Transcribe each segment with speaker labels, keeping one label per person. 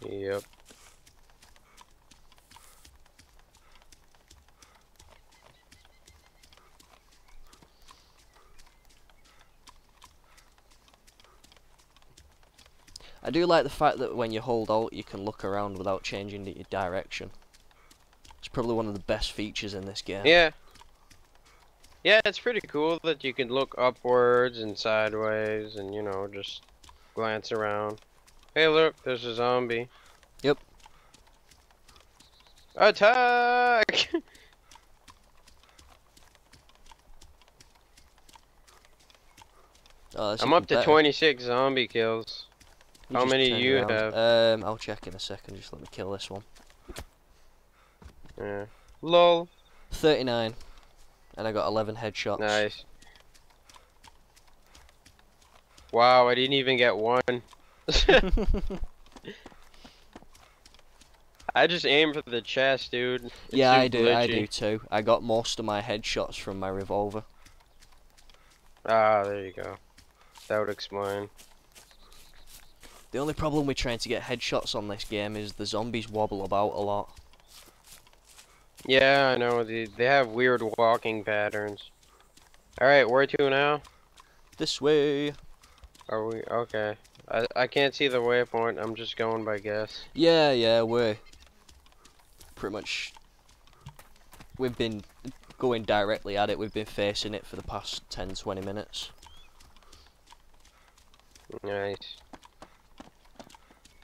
Speaker 1: Yep.
Speaker 2: I do like the fact that when you hold alt, you can look around without changing your direction. It's probably one of the best features in this game.
Speaker 1: Yeah. Yeah, it's pretty cool that you can look upwards and sideways and, you know, just glance around. Hey, look, there's a zombie.
Speaker 2: Yep.
Speaker 1: Attack!
Speaker 2: Oh,
Speaker 1: I'm up to
Speaker 2: better.
Speaker 1: 26 zombie kills.
Speaker 2: You
Speaker 1: How many
Speaker 2: turn
Speaker 1: you
Speaker 2: around.
Speaker 1: have?
Speaker 2: Um, I'll check in a second. Just let me kill this one.
Speaker 1: Yeah. Lol.
Speaker 2: 39. And I got 11 headshots.
Speaker 1: Nice. Wow, I didn't even get one. I just aim for the chest, dude. It's
Speaker 2: yeah, I do. I do too. I got most of my headshots from my revolver.
Speaker 1: Ah, there you go. That would explain.
Speaker 2: The only problem with trying to get headshots on this game is the zombies wobble about a lot.
Speaker 1: Yeah, I know. They, they have weird walking patterns. Alright, where to now?
Speaker 2: This way.
Speaker 1: Are we? Okay. I, I can't see the waypoint. I'm just going by guess.
Speaker 2: Yeah, yeah, we're pretty much. We've been going directly at it. We've been facing it for the past 10, 20 minutes.
Speaker 1: Nice.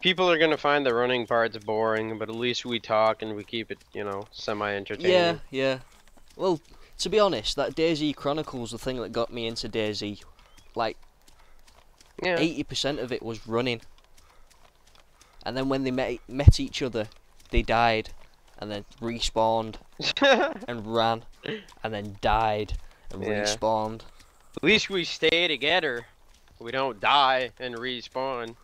Speaker 1: People are gonna find the running parts boring, but at least we talk and we keep it, you know, semi-entertaining.
Speaker 2: Yeah, yeah. Well, to be honest, that DayZ Chronicles, the thing that got me into DayZ, like
Speaker 1: Yeah.
Speaker 2: eighty percent of it was running. And then when they met met each other, they died, and then respawned and ran, and then died and
Speaker 1: Yeah.
Speaker 2: respawned.
Speaker 1: At least we stay together. We don't die and respawn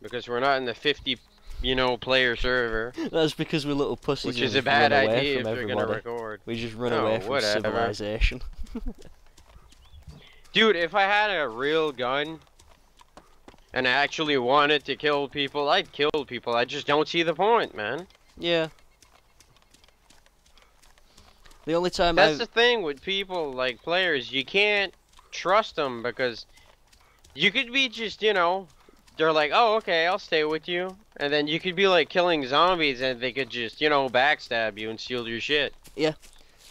Speaker 1: because we're not in the 50, you know, player server,
Speaker 2: That's because we're little pussies.
Speaker 1: which is a bad idea if
Speaker 2: from
Speaker 1: they're gonna record.
Speaker 2: We just run
Speaker 1: No,
Speaker 2: away from
Speaker 1: whatever.
Speaker 2: civilization.
Speaker 1: Dude, if I had a real gun and I actually wanted to kill people, I'd kill people. I just don't see the point, man.
Speaker 2: Yeah. The only time
Speaker 1: That's
Speaker 2: I've
Speaker 1: the thing with people like players. You can't trust them because you could be just, you know, they're like, oh, okay, I'll stay with you. And then you could be like killing zombies and they could just, you know, backstab you and steal your shit. Yeah.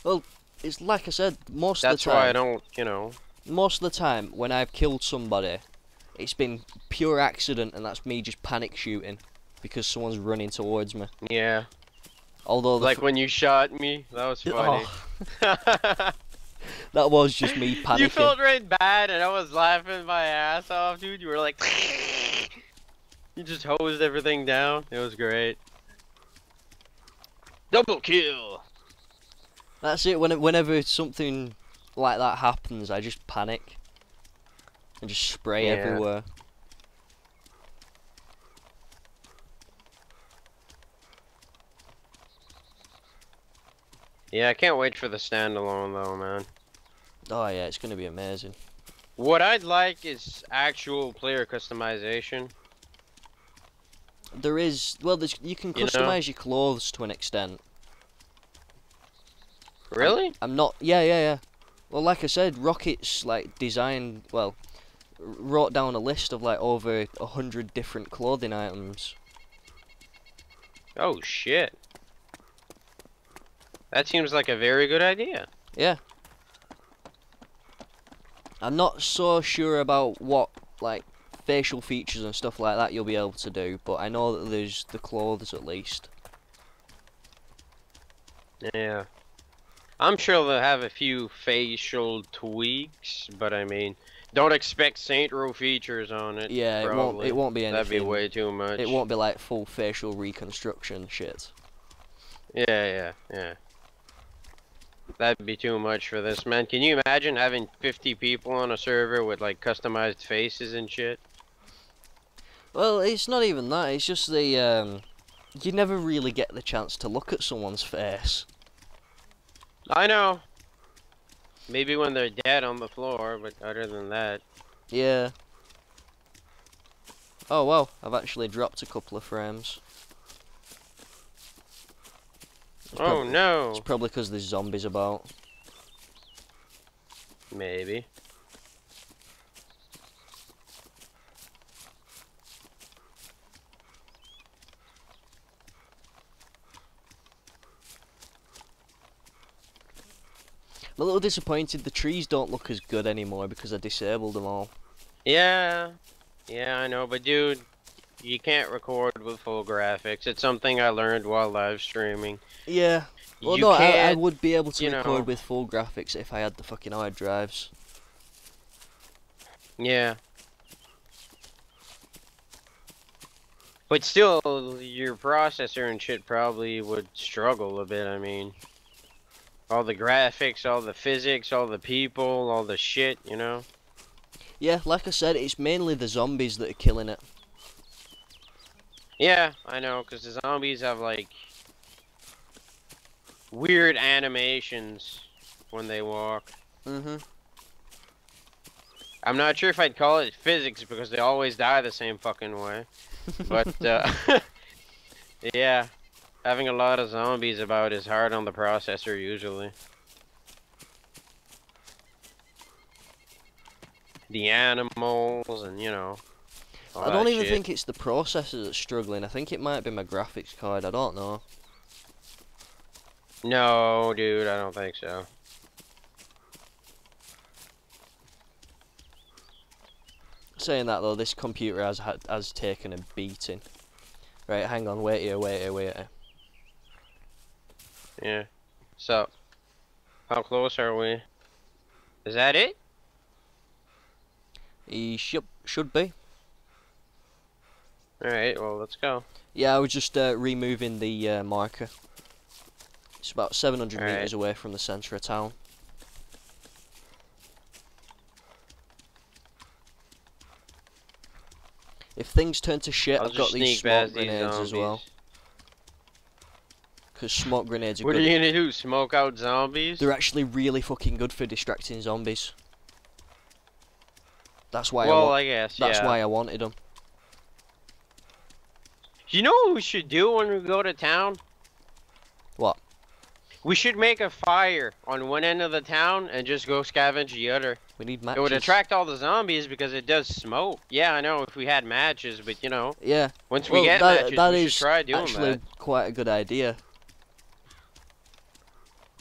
Speaker 2: Well, it's like I said, most
Speaker 1: That's
Speaker 2: of the time
Speaker 1: why I don't, you know.
Speaker 2: most of the time when I've killed somebody, it's been pure accident and that's me just panic shooting because someone's running towards me.
Speaker 1: Yeah.
Speaker 2: Although
Speaker 1: Like when you shot me, that was oh. funny.
Speaker 2: Oh, that was just me panicking.
Speaker 1: you felt right bad and I was laughing my ass off, dude. You were like, you just hosed everything down. It was great. Double kill.
Speaker 2: That's it. When whenever something like that happens, I just panic and just spray
Speaker 1: Yeah.
Speaker 2: everywhere.
Speaker 1: Yeah, I can't wait for the standalone though, man.
Speaker 2: Oh yeah, it's gonna be amazing.
Speaker 1: What I'd like is actual player customization.
Speaker 2: There is well, there's, you can
Speaker 1: You know?
Speaker 2: customize your clothes to an extent.
Speaker 1: Really?
Speaker 2: I'm not. Yeah, yeah, yeah. Well, like I said, Rockets like designed. Well, wrote down a list of like over a hundred different clothing items.
Speaker 1: Oh shit. That seems like a very good idea.
Speaker 2: Yeah. I'm not so sure about what like facial features and stuff like that you'll be able to do, but I know that there's the clothes at least.
Speaker 1: Yeah. I'm sure they'll have a few facial tweaks, but I mean, don't expect Saints Row features on it.
Speaker 2: Yeah, it won't. It won't be anything.
Speaker 1: That'd be way too much.
Speaker 2: It won't be like full facial reconstruction shit.
Speaker 1: Yeah, yeah, yeah. That'd be too much for this, man. Can you imagine having 50 people on a server with like customized faces and shit?
Speaker 2: Well, it's not even that. It's just the um, you never really get the chance to look at someone's face.
Speaker 1: I know. Maybe when they're dead on the floor, but other than that,
Speaker 2: Yeah. Oh well, I've actually dropped a couple of frames. It's
Speaker 1: Oh no.
Speaker 2: It's probably because there's zombies about.
Speaker 1: Maybe.
Speaker 2: I'm a little disappointed the trees don't look as good anymore because I disabled them all.
Speaker 1: Yeah. Yeah, I know, but dude, you can't record with full graphics. It's something I learned while live streaming.
Speaker 2: Yeah. Well,
Speaker 1: you
Speaker 2: no, I, I would be able to record
Speaker 1: know-
Speaker 2: with full graphics if I had the fucking hard drives.
Speaker 1: Yeah. But still, your processor and shit probably would struggle a bit, I mean. All the graphics, all the physics, all the people, all the shit, you know?
Speaker 2: Yeah, like I said, it's mainly the zombies that are killing it.
Speaker 1: Yeah, I know, because the zombies have, like, weird animations when they walk.
Speaker 2: Mm-hmm.
Speaker 1: I'm not sure if I'd call it physics because they always die the same fucking way. But, uh, yeah, having a lot of zombies about is hard on the processor usually. The animals and, you know.
Speaker 2: I don't even
Speaker 1: shit.
Speaker 2: think it's the processor that's struggling. I think it might be my graphics card. I don't know.
Speaker 1: No, dude, I don't think so.
Speaker 2: Saying that though, this computer has has taken a beating. Right, hang on, wait here, wait here, wait here.
Speaker 1: Yeah. So, how close are we? Is that it?
Speaker 2: He should should be.
Speaker 1: Alright, well, let's go.
Speaker 2: Yeah, I was just uh, removing the uh, marker. It's about 700
Speaker 1: Alright.
Speaker 2: meters away from the centre of town. If things turn to shit,
Speaker 1: I'll
Speaker 2: I've got these
Speaker 1: sneak past
Speaker 2: smoke
Speaker 1: these
Speaker 2: grenades as well. Because smoke grenades are
Speaker 1: What
Speaker 2: good.
Speaker 1: are you gonna do? Smoke out zombies?
Speaker 2: They're actually really fucking good for distracting zombies. That's why I
Speaker 1: well,
Speaker 2: wa-
Speaker 1: I guess.
Speaker 2: that's
Speaker 1: yeah.
Speaker 2: why I wanted them.
Speaker 1: You know what we should do when we go to town?
Speaker 2: What?
Speaker 1: We should make a fire on one end of the town and just go scavenge the other.
Speaker 2: We need matches.
Speaker 1: It would attract all the zombies because it does smoke. Yeah, I know if we had matches, but you know,
Speaker 2: Yeah,
Speaker 1: once
Speaker 2: well,
Speaker 1: we get
Speaker 2: that,
Speaker 1: matches,
Speaker 2: that
Speaker 1: we should try doing
Speaker 2: actually
Speaker 1: that.
Speaker 2: quite a good idea.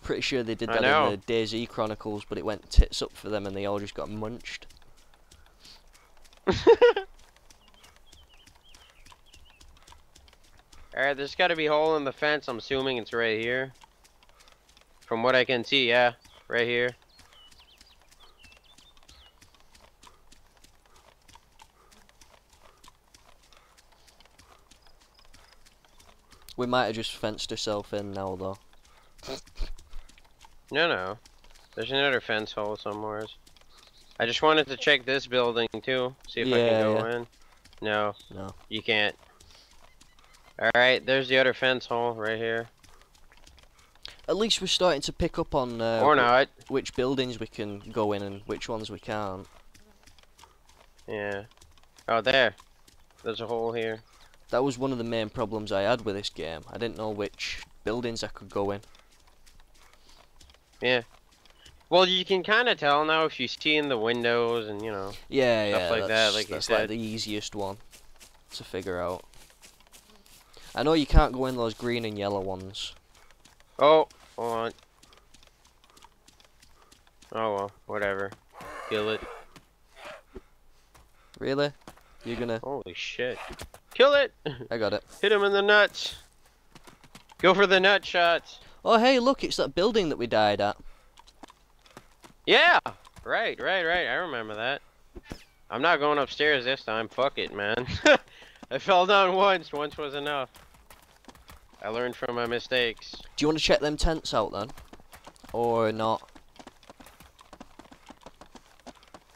Speaker 2: Pretty sure they did
Speaker 1: I
Speaker 2: that
Speaker 1: know.
Speaker 2: in the DayZ Chronicles, but it went tits up for them and they all just got munched.
Speaker 1: Alright, there's gotta be a hole in the fence. I'm assuming it's right here. From what I can see, yeah. Right here.
Speaker 2: We might have just fenced ourselves in now, though.
Speaker 1: No, no. There's another fence hole somewhere. I just wanted to check this building too. See if I can go
Speaker 2: yeah.
Speaker 1: in. No.
Speaker 2: No.
Speaker 1: You can't. Alright, there's the other fence hole right here.
Speaker 2: At least we're starting to pick up on uh,
Speaker 1: or not.
Speaker 2: which buildings we can go in and which ones we can't.
Speaker 1: Yeah. Oh, there. There's a hole here.
Speaker 2: That was one of the main problems I had with this game. I didn't know which buildings I could go in.
Speaker 1: Well, you can kind of tell now if you see in the windows and, you know.
Speaker 2: Yeah,
Speaker 1: Stuff
Speaker 2: yeah,
Speaker 1: like that, like you
Speaker 2: that's like the easiest one to figure out. I know you can't go in those green and yellow ones.
Speaker 1: Oh, hold on. Oh, well, whatever. Kill it.
Speaker 2: Really? You're gonna?
Speaker 1: Holy shit. Kill it!
Speaker 2: I got it.
Speaker 1: Hit him in the nuts. Go for the nut shots.
Speaker 2: Oh, hey, look, it's that building that we died at.
Speaker 1: Yeah! Right, right, right. I remember that. I'm not going upstairs this time. Fuck it, man. I fell down once. Once was enough. I learned from my mistakes.
Speaker 2: Do you want to check them tents out then? Or not?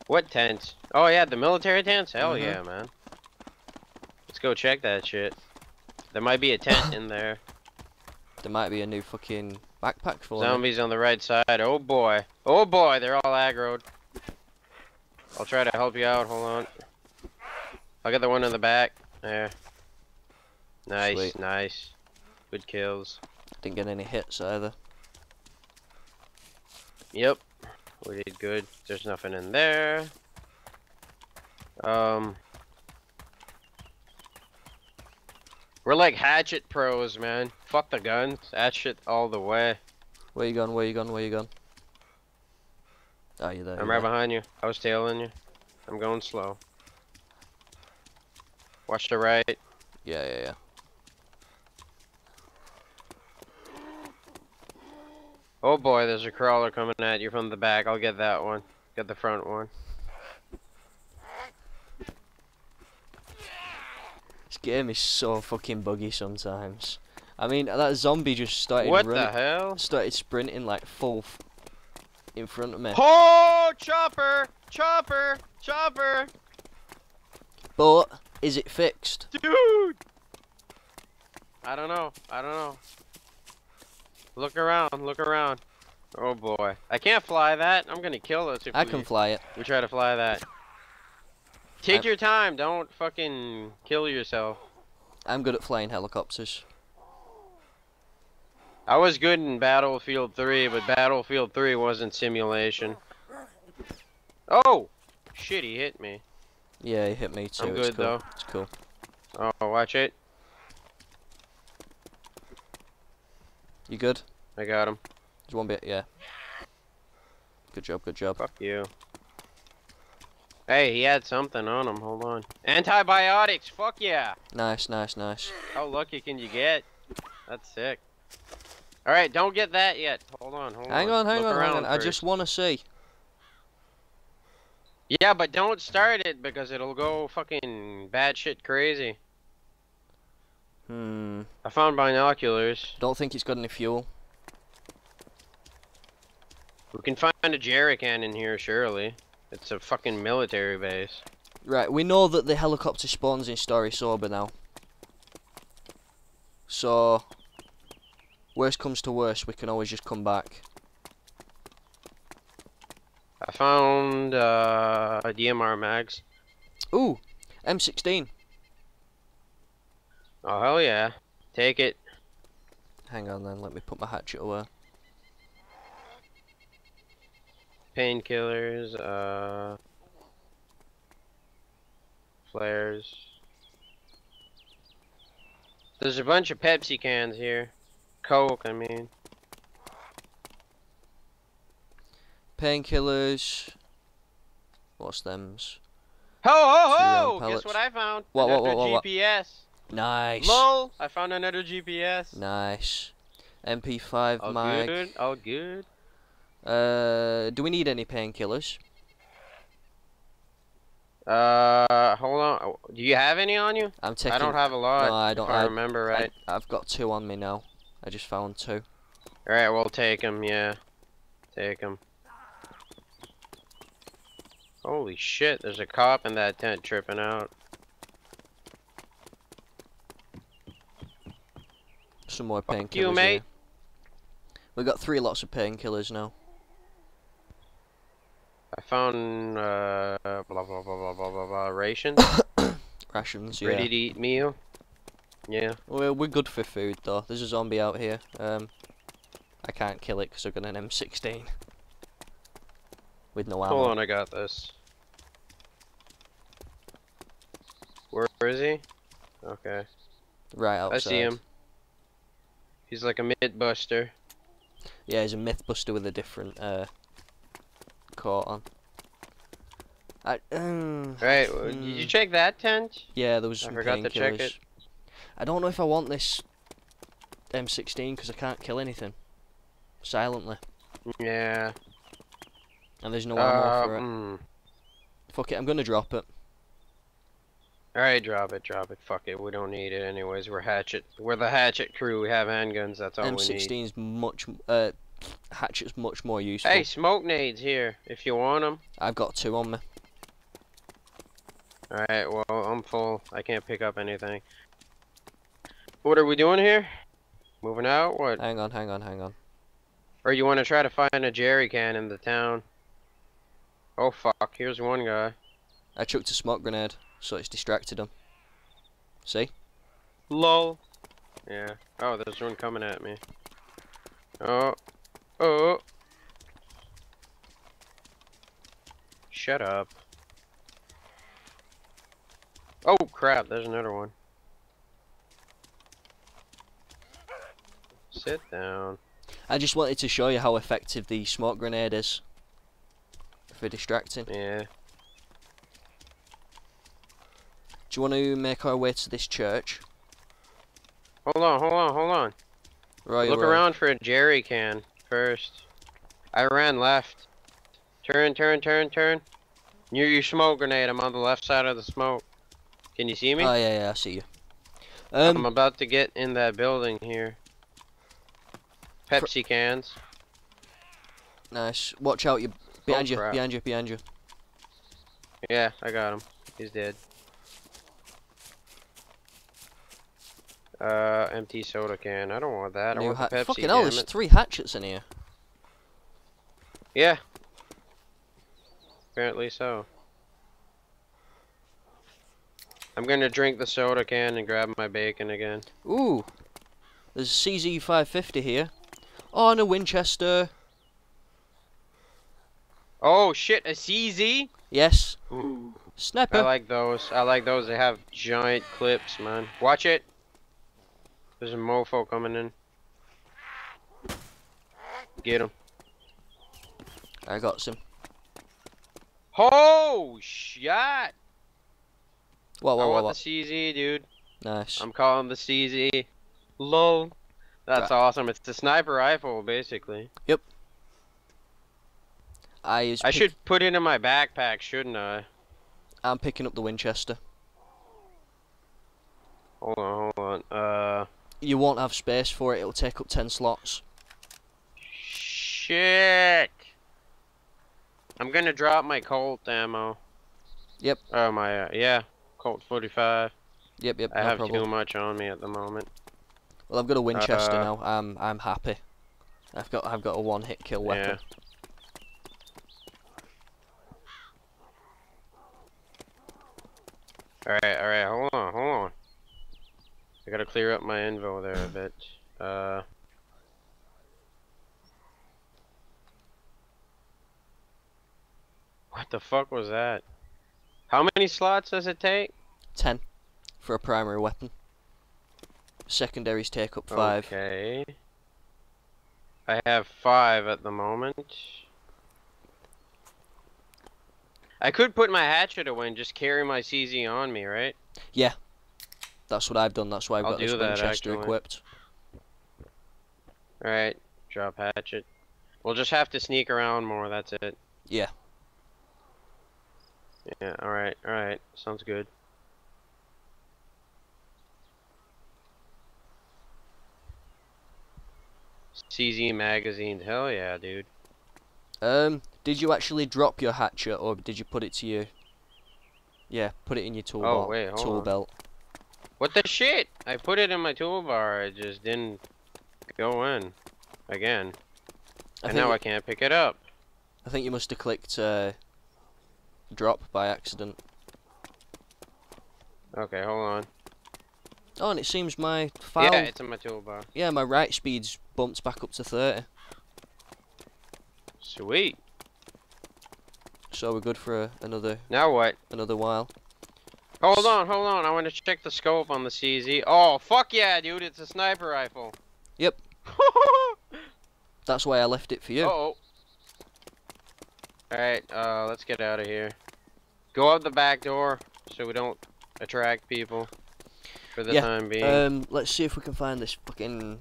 Speaker 1: What tents? Oh, yeah, the military tents? Hell
Speaker 2: Mhm.
Speaker 1: yeah, man. Let's go check that shit. There might be a tent in there.
Speaker 2: There might be a new fucking backpack for me.
Speaker 1: Zombies on the right side. Oh boy. Oh boy, they're all aggroed. I'll try to help you out. Hold on. I'll get the one in the back. There. Nice,
Speaker 2: Sweet.
Speaker 1: nice. Good kills.
Speaker 2: Didn't get any hits either.
Speaker 1: Yep. We did good. There's nothing in there. Um. We're like hatchet pros, man. Fuck the guns. Hatchet all the way.
Speaker 2: Where you going? Where you going? Where you going? Oh, ah, you're there.
Speaker 1: I'm right
Speaker 2: there.
Speaker 1: behind you. I was tailing you. I'm going slow. Watch the right.
Speaker 2: Yeah, yeah, yeah.
Speaker 1: Oh boy, there's a crawler coming at you from the back. I'll get that one. Get the front one.
Speaker 2: Game is so fucking buggy sometimes. I mean, that zombie just started
Speaker 1: What
Speaker 2: running,
Speaker 1: the hell?
Speaker 2: started sprinting like full f- in front of me.
Speaker 1: Oh, chopper! Chopper! Chopper!
Speaker 2: But is it fixed?
Speaker 1: Dude! I don't know. I don't know. Look around. Look around. Oh boy. I can't fly that. I'm gonna kill us if
Speaker 2: I
Speaker 1: we,
Speaker 2: can fly it.
Speaker 1: we try to fly that. Take
Speaker 2: I'm-
Speaker 1: your time. Don't fucking kill yourself.
Speaker 2: I'm good at flying helicopters.
Speaker 1: I was good in Battlefield 3, but Battlefield 3 wasn't simulation. Oh! Shit, he hit me.
Speaker 2: Yeah, he hit me too.
Speaker 1: I'm
Speaker 2: it's
Speaker 1: good,
Speaker 2: cool.
Speaker 1: though.
Speaker 2: It's cool.
Speaker 1: Oh, watch it.
Speaker 2: You good?
Speaker 1: I got him.
Speaker 2: There's one bit. Yeah. Good job. Good job.
Speaker 1: Fuck you. Hey, he had something on him. Hold on. Antibiotics. Fuck yeah.
Speaker 2: Nice, nice, nice.
Speaker 1: How lucky can you get? That's sick. All right, don't get that yet. Hold on, hold
Speaker 2: Hang
Speaker 1: on.
Speaker 2: on, hang
Speaker 1: Look
Speaker 2: on, hang on.
Speaker 1: around
Speaker 2: I just want to see.
Speaker 1: Yeah, but don't start it because it'll go fucking bad shit crazy.
Speaker 2: Hmm.
Speaker 1: I found binoculars.
Speaker 2: Don't think it's got any fuel.
Speaker 1: We can find a jerry can in here, surely. It's a fucking military base.
Speaker 2: Right, we know that the helicopter spawns in Stary Sobor now. So, worst comes to worst, we can always just come back.
Speaker 1: I found uh, DMR mags.
Speaker 2: Ooh, M16.
Speaker 1: Oh hell yeah! Take it.
Speaker 2: Hang on then, let me put my hatchet away.
Speaker 1: Painkillers. Uh, flares. There's a bunch of Pepsi cans here. Coke, I mean.
Speaker 2: Painkillers. What's them's?
Speaker 1: Ho ho ho! Guess what I found?
Speaker 2: What, what,
Speaker 1: Another
Speaker 2: what, what, what?
Speaker 1: GPS.
Speaker 2: Nice.
Speaker 1: Lol! I found another GPS.
Speaker 2: Nice. MP5
Speaker 1: All
Speaker 2: mag.
Speaker 1: good. All good.
Speaker 2: Uh, do we need any painkillers?
Speaker 1: Uh, hold on. Do you have any on you?
Speaker 2: I'm taking.
Speaker 1: I don't have a lot.
Speaker 2: No, I don't.
Speaker 1: I
Speaker 2: I,
Speaker 1: remember
Speaker 2: I,
Speaker 1: right.
Speaker 2: I've got two on me now. I just found two.
Speaker 1: All right, we'll take them. Yeah, take them. Holy shit! There's a cop in that tent tripping out.
Speaker 2: Some more painkillers.
Speaker 1: you,
Speaker 2: here.
Speaker 1: mate.
Speaker 2: We got three lots of painkillers now.
Speaker 1: I found uh blah blah blah blah blah blah, blah rations.
Speaker 2: Rations, yeah.
Speaker 1: Ready to eat meal. Yeah.
Speaker 2: We're, we're good for food though. There's a zombie out here. Um, I can't kill it because I've got an M16 with no ammo.
Speaker 1: Hold on, I got this. Where, is he? Okay,
Speaker 2: Right outside.
Speaker 1: I see him. He's like a mid buster.
Speaker 2: Yeah, he's a Mythbuster with a different uh, coat on. I, um,
Speaker 1: Right, w did you
Speaker 2: Hmm.
Speaker 1: check that tent?
Speaker 2: yeah, there was
Speaker 1: I
Speaker 2: some
Speaker 1: forgot to check it.
Speaker 2: I don't know if I want this M16 because I can't kill anything silently,
Speaker 1: Yeah.
Speaker 2: and there's no ammo
Speaker 1: Uh,
Speaker 2: for it.
Speaker 1: mm.
Speaker 2: Fuck it, I'm gonna drop it.
Speaker 1: Alright, drop it, drop it. Fuck it, we don't need it anyways. We're hatchet. We're the hatchet crew. We have handguns. That's all we need.
Speaker 2: M16's much, uh, hatchet's much more useful.
Speaker 1: Hey, smoke nades here if you want them.
Speaker 2: I've got two on me.
Speaker 1: Alright, well, I'm full. I can't pick up anything. What are we doing here? Moving out? What?
Speaker 2: Hang on, hang on, hang on.
Speaker 1: Or you want to try to find a jerry can in the town? Oh fuck, here's one guy.
Speaker 2: I chucked a smoke grenade. so it's distracted them. See?
Speaker 1: Lol. Yeah. Oh, there's one coming at me. Oh. Oh. Shut up. Oh crap, there's another one. Sit down.
Speaker 2: I just wanted to show you how effective the smoke grenade is for distracting.
Speaker 1: Yeah.
Speaker 2: Do you want to make our way to this church?
Speaker 1: Hold on, hold on, hold on.
Speaker 2: Right,
Speaker 1: Look around for a jerry can first. I ran left. Turn, turn, turn, turn. Near your smoke grenade, I'm on the left side of the smoke. Can you see me?
Speaker 2: Oh yeah, yeah, I see you.
Speaker 1: I'm
Speaker 2: Um,
Speaker 1: about to get in that building here. Pepsi cans.
Speaker 2: nice. Watch out, you behind you, behind you, behind you.
Speaker 1: Yeah, I got him. He's dead. Uh, empty soda can. I don't want that. I want the Pepsi.
Speaker 2: Fucking hell, there's three hatchets in here.
Speaker 1: Yeah. Apparently so. I'm gonna drink the soda can and grab my bacon again.
Speaker 2: Ooh, there's a CZ550 here. Oh, and a Winchester.
Speaker 1: Oh shit, a CZ?
Speaker 2: Yes,
Speaker 1: Ooh.
Speaker 2: sniper.
Speaker 1: I like those. I like those. They have giant clips, man. Watch it. There's a mofo coming in. Get him.
Speaker 2: I got some.
Speaker 1: Oh shit!
Speaker 2: What,
Speaker 1: I
Speaker 2: what, what,
Speaker 1: want
Speaker 2: what?
Speaker 1: the CZ, dude.
Speaker 2: Nice.
Speaker 1: I'm calling the CZ. Lol. That's
Speaker 2: Right.
Speaker 1: awesome. It's the sniper rifle, basically.
Speaker 2: I is
Speaker 1: I should put it in my backpack, shouldn't I?
Speaker 2: I'm picking up the Winchester.
Speaker 1: Hold on, hold on. Uh,
Speaker 2: You won't have space for it. It'll take up ten slots.
Speaker 1: shit. I'm gonna drop my Colt ammo.
Speaker 2: Yep.
Speaker 1: Oh my, uh, yeah, Colt 45.
Speaker 2: Yep, yep.
Speaker 1: I
Speaker 2: no
Speaker 1: have
Speaker 2: problem.
Speaker 1: too much on me at the moment.
Speaker 2: Well, I've got a Winchester
Speaker 1: Uh,
Speaker 2: now. I'm I'm happy. I've got I've got a one-hit kill weapon. Yeah.
Speaker 1: All right, all right. Hold on, hold on. I gotta clear up my info there a bit. Uh. What the fuck was that? How many slots does it take?
Speaker 2: Ten for a primary weapon. Secondaries take up five.
Speaker 1: Okay. I have five at the moment. I could put my hatchet away and just carry my CZ on me, right?
Speaker 2: That's what I've done. That's why I've
Speaker 1: I'll
Speaker 2: got this Winchester equipped.
Speaker 1: Alright, drop hatchet. We'll just have to sneak around more, that's it.
Speaker 2: Yeah.
Speaker 1: Yeah, alright, alright. Sounds good. CZ magazine, hell yeah, dude.
Speaker 2: Um, did you actually drop your hatchet or did you put it to your? Yeah, put it in your tool
Speaker 1: Oh, wait,
Speaker 2: tool
Speaker 1: on.
Speaker 2: belt.
Speaker 1: What the shit? I put it in my toolbar, it just didn't go in. Again.
Speaker 2: I
Speaker 1: and now I can't pick it up.
Speaker 2: I think you must have clicked uh, drop by accident.
Speaker 1: Okay, hold on.
Speaker 2: Oh, and it seems my file.
Speaker 1: Yeah, it's in my toolbar.
Speaker 2: yeah, my right speed's bumped back up to thirty,
Speaker 1: Sweet.
Speaker 2: so we're good for uh, another
Speaker 1: Now what?
Speaker 2: another while.
Speaker 1: Hold on, hold on. I want to check the scope on the CZ. Oh, fuck yeah, dude. It's a sniper rifle.
Speaker 2: Yep. That's why I left it for you.
Speaker 1: oh. Alright, uh, let's get out of here. Go out the back door so we don't attract people for the
Speaker 2: Yeah,
Speaker 1: time being.
Speaker 2: Um, let's see if we can find this fucking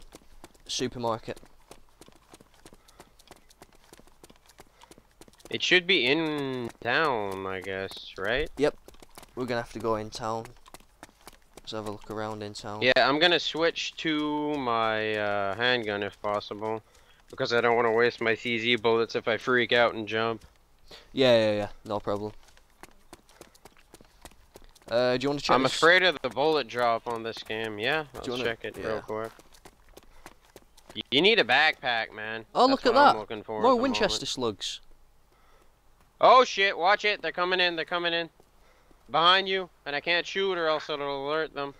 Speaker 2: supermarket.
Speaker 1: it should be in town, I guess, right?
Speaker 2: We're gonna have to go in town. Let's have a look around in town.
Speaker 1: Yeah, I'm gonna switch to my uh, handgun if possible. Because I don't want to waste my CZ bullets if I freak out and jump.
Speaker 2: Yeah, yeah, yeah. No problem. Uh, do you want to check?
Speaker 1: I'm afraid of the bullet drop on this game. Yeah, let's
Speaker 2: you wanna-
Speaker 1: check it real quick. You need a backpack, man.
Speaker 2: Oh,
Speaker 1: That's
Speaker 2: look at
Speaker 1: what I'm
Speaker 2: that.
Speaker 1: looking for
Speaker 2: More Winchester
Speaker 1: moment.
Speaker 2: slugs.
Speaker 1: Oh shit! Watch it. They're coming in. They're coming in behind you, and I can't shoot or else it'll alert them.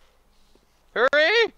Speaker 1: Hurry!